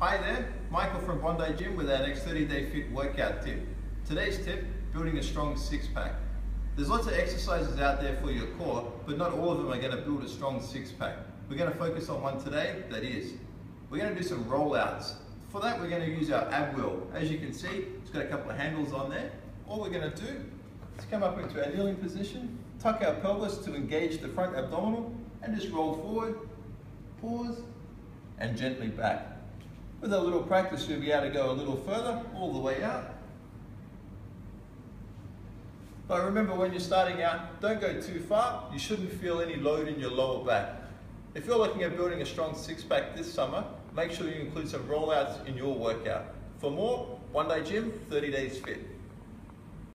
Hi there, Michael from Bondi Gym with our next 30 day fit workout tip. Today's tip, building a strong six pack. There's lots of exercises out there for your core, but not all of them are gonna build a strong six pack. We're gonna focus on one today that is. We're gonna do some rollouts. For that, we're gonna use our ab wheel. As you can see, it's got a couple of handles on there. All we're gonna do is come up into our kneeling position, tuck our pelvis to engage the front abdominal, and just roll forward, pause, and gently back. With a little practice, you'll be able to go a little further, all the way out. But remember, when you're starting out, don't go too far. You shouldn't feel any load in your lower back. If you're looking at building a strong six pack this summer, make sure you include some rollouts in your workout. For more, Bondi Gym, 30 Days Fit.